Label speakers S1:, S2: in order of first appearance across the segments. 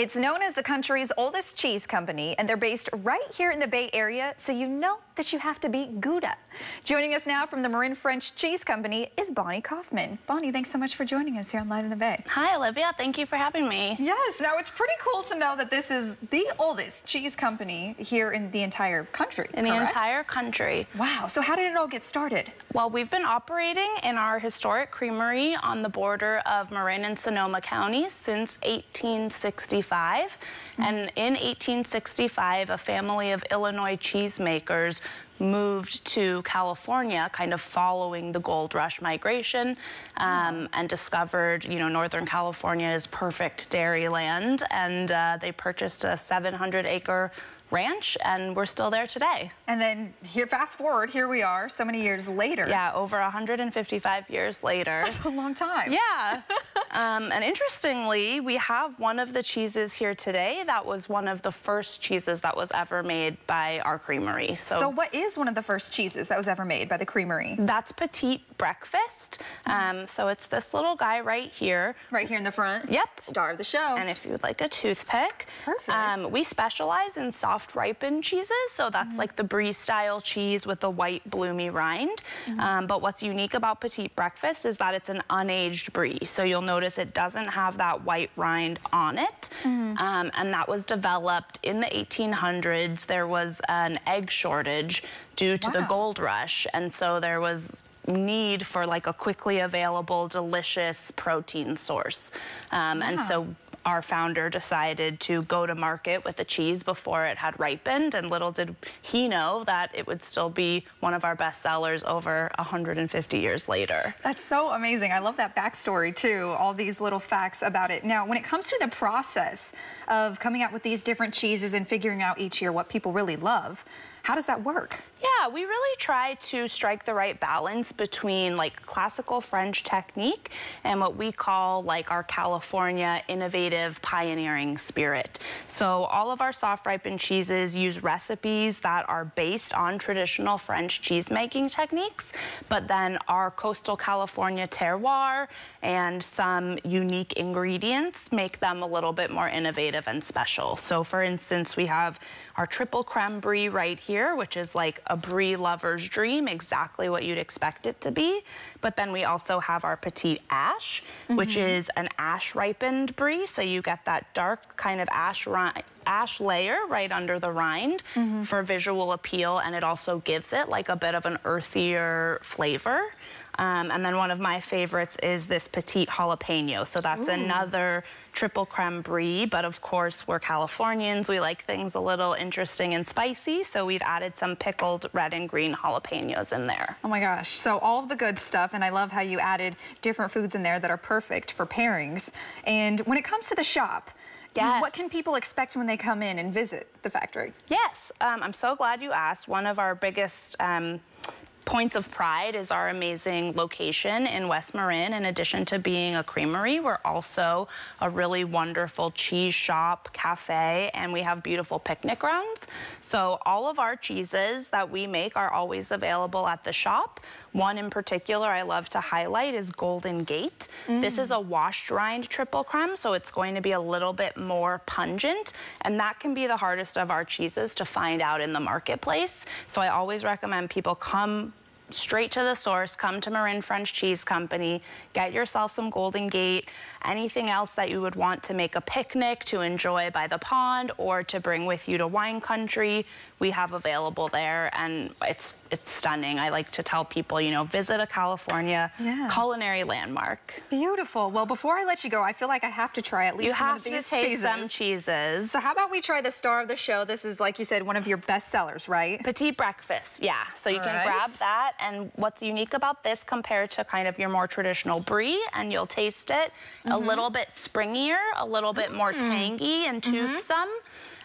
S1: It's known as the country's oldest cheese company, and they're based right here in the Bay Area, so you know that you have to be Gouda. Joining us now from the Marin French Cheese Company is Bonnie Kaufman. Bonnie, thanks so much for joining us here on Live in the Bay.
S2: Hi, Olivia. Thank you for having me.
S1: Yes, now it's pretty cool to know that this is the oldest cheese company here in the entire country,
S2: In
S1: correct?
S2: the entire country.
S1: Wow, so how did it all get started?
S2: Well, we've been operating in our historic creamery on the border of Marin and Sonoma counties since 1865. Mm -hmm. And in 1865, a family of Illinois cheesemakers moved to California, kind of following the gold rush migration, um, and discovered, you know, Northern California is perfect dairy land, and uh, they purchased a 700 acre ranch and we're still there today.
S1: And then here, fast forward, here we are so many years later.
S2: Yeah, over 155 years later.
S1: That's a long time.
S2: Yeah. um, and interestingly, we have one of the cheeses here today that was one of the first cheeses that was ever made by our creamery.
S1: So, so what is one of the first cheeses that was ever made by the creamery?
S2: That's Petite Breakfast. Um, so it's this little guy right here.
S1: Right here in the front?
S2: Yep.
S1: Star of the show.
S2: And if you'd like a toothpick.
S1: Perfect. Um,
S2: we specialize in soft ripened cheeses. So that's mm -hmm. like the brie style cheese with the white bloomy rind. Mm -hmm. um, but what's unique about Petite Breakfast is that it's an unaged brie. So you'll notice it doesn't have that white rind on it. Mm -hmm. um, and that was developed in the 1800s. There was an egg shortage due to wow. the gold rush. And so there was need for like a quickly available, delicious protein source. Um, And so our founder decided to go to market with the cheese before it had ripened, and little did he know that it would still be one of our best sellers over 150 years later.
S1: That's so amazing. I love that backstory too, all these little facts about it. Now, when it comes to the process of coming out with these different cheeses and figuring out each year what people really love, how does that work?
S2: Yeah, we really try to strike the right balance between like classical French technique and what we call like our California innovative pioneering spirit. So all of our soft ripened cheeses use recipes that are based on traditional French cheese making techniques, but then our coastal California terroir and some unique ingredients make them a little bit more innovative and special. So for instance, we have our triple creme brie right here, which is like a brie lover's dream, exactly what you'd expect it to be. But then we also have our petite ash, mm -hmm. which mm-hmm. is an ash ripened brie. So you get that dark kind of ash ash layer right under the rind mm -hmm. for visual appeal. And it also gives it like a bit of an earthier flavor. Um, and then one of my favorites is this petite jalapeno. So that's Ooh. another triple creme brie, but of course we're Californians. We like things a little interesting and spicy. So we've added some pickled red and green jalapenos in there.
S1: Oh my gosh. So all of the good stuff. And I love how you added different foods in there that are perfect for pairings. And when it comes to the shop, Yes. What can people expect when they come in and visit the factory?
S2: Yes, um, I'm so glad you asked. One of our biggest um, points of pride is our amazing location in West Marin. In addition to being a creamery, we're also a really wonderful cheese shop, cafe, and we have beautiful picnic grounds. So all of our cheeses that we make are always available at the shop. One in particular I love to highlight is Golden Gate. Mm. This is a washed rind triple creme, so it's going to be a little bit more pungent, and that can be the hardest of our cheeses to find out in the marketplace. So I always recommend people come straight to the source, come to Marin French Cheese Company, get yourself some Golden Gate, anything else that you would want to make a picnic to enjoy by the pond or to bring with you to wine country, we have available there and it's it's stunning. I like to tell people, you know, visit a California yeah. culinary landmark.
S1: Beautiful. Well, before I let you go, I feel like I have to try at least
S2: you
S1: one of
S2: these
S1: taste
S2: cheeses. some cheeses.
S1: So how about we try the star of the show? This is, like you said, one of your best sellers, right?
S2: Petite breakfast, yeah. So you All can right. grab that. And what's unique about this compared to kind of your more traditional brie, and you'll taste it. A mm-hmm. little bit springier, a little bit more mm. tangy and mm-hmm. toothsome.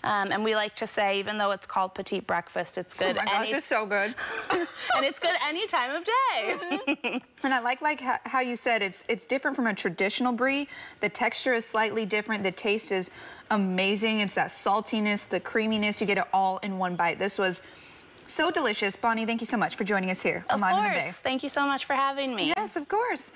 S2: Um, and we like to say, even though it's called petite breakfast, it's good.
S1: Oh my gosh, it's so good.
S2: and it's good any time of day. Mm
S1: -hmm. and I like like how you said it's it's different from a traditional brie. The texture is slightly different. The taste is amazing. It's that saltiness, the creaminess. You get it all in one bite. This was so delicious. Bonnie, thank you so much for joining us here
S2: of on Live in the Bay. Thank you so much for having me.
S1: Yes, of course.